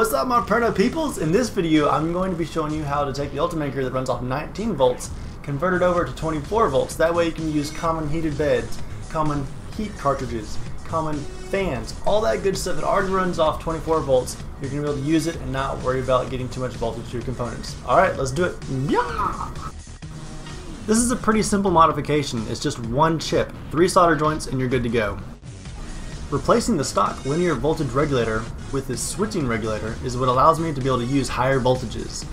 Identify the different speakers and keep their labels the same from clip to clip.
Speaker 1: up my Perno peoples? In this video I'm going to be showing you how to take the Ultimaker that runs off 19 volts, convert it over to 24 volts. That way you can use common heated beds, common heat cartridges, common fans, all that good stuff that already runs off 24 volts. You're going to be able to use it and not worry about getting too much voltage to your components. Alright, let's do it. Yeah! This is a pretty simple modification. It's just one chip, three solder joints, and you're good to go. Replacing the stock linear voltage regulator with this switching regulator is what allows me to be able to use higher voltages.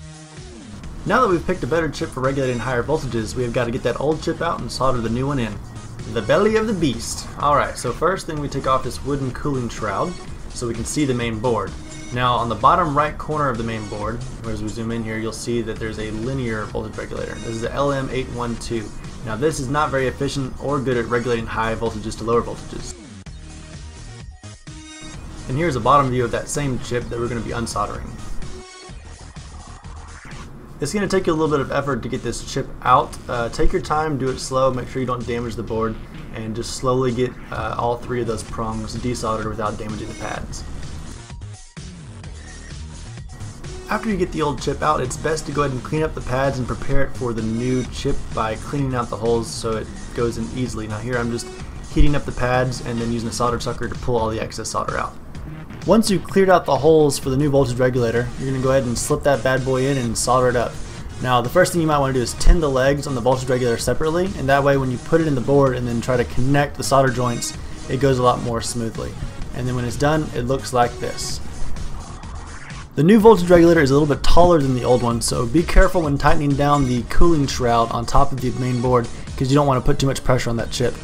Speaker 1: Now that we've picked a better chip for regulating higher voltages, we have got to get that old chip out and solder the new one in. The belly of the beast. Alright, so first thing we take off this wooden cooling shroud so we can see the main board. Now on the bottom right corner of the main board, as we zoom in here, you'll see that there's a linear voltage regulator. This is the LM812. Now this is not very efficient or good at regulating high voltages to lower voltages. And here's a bottom view of that same chip that we're going to be unsoldering. It's going to take you a little bit of effort to get this chip out. Uh, take your time, do it slow, make sure you don't damage the board, and just slowly get uh, all three of those prongs desoldered without damaging the pads. After you get the old chip out, it's best to go ahead and clean up the pads and prepare it for the new chip by cleaning out the holes so it goes in easily. Now here I'm just heating up the pads and then using a solder sucker to pull all the excess solder out. Once you've cleared out the holes for the new voltage regulator, you're going to go ahead and slip that bad boy in and solder it up. Now the first thing you might want to do is tin the legs on the voltage regulator separately, and that way when you put it in the board and then try to connect the solder joints, it goes a lot more smoothly. And then when it's done, it looks like this. The new voltage regulator is a little bit taller than the old one, so be careful when tightening down the cooling shroud on top of the main board because you don't want to put too much pressure on that chip.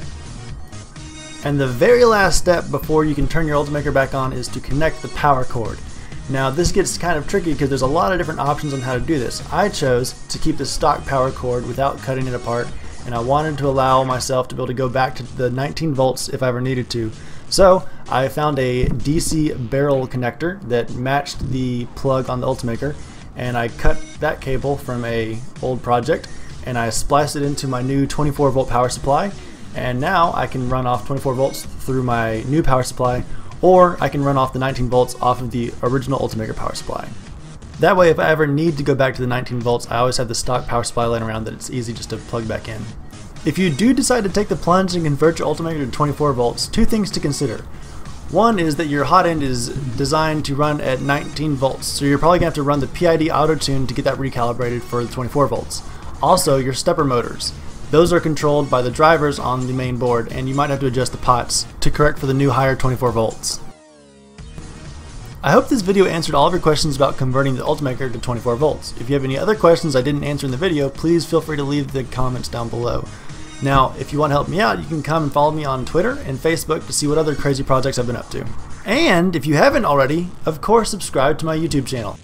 Speaker 1: And the very last step before you can turn your Ultimaker back on is to connect the power cord. Now this gets kind of tricky because there's a lot of different options on how to do this. I chose to keep the stock power cord without cutting it apart and I wanted to allow myself to be able to go back to the 19 volts if I ever needed to. So I found a DC barrel connector that matched the plug on the Ultimaker and I cut that cable from a old project and I spliced it into my new 24 volt power supply and now I can run off 24 volts through my new power supply or I can run off the 19 volts off of the original Ultimaker power supply. That way if I ever need to go back to the 19 volts I always have the stock power supply laying around that it's easy just to plug back in. If you do decide to take the plunge and convert your Ultimaker to 24 volts, two things to consider. One is that your hot end is designed to run at 19 volts, so you're probably going to have to run the PID auto tune to get that recalibrated for the 24 volts. Also, your stepper motors. Those are controlled by the drivers on the main board, and you might have to adjust the pots to correct for the new higher 24 volts. I hope this video answered all of your questions about converting the Ultimaker to 24 volts. If you have any other questions I didn't answer in the video, please feel free to leave the comments down below. Now, if you want to help me out, you can come and follow me on Twitter and Facebook to see what other crazy projects I've been up to. And if you haven't already, of course subscribe to my YouTube channel.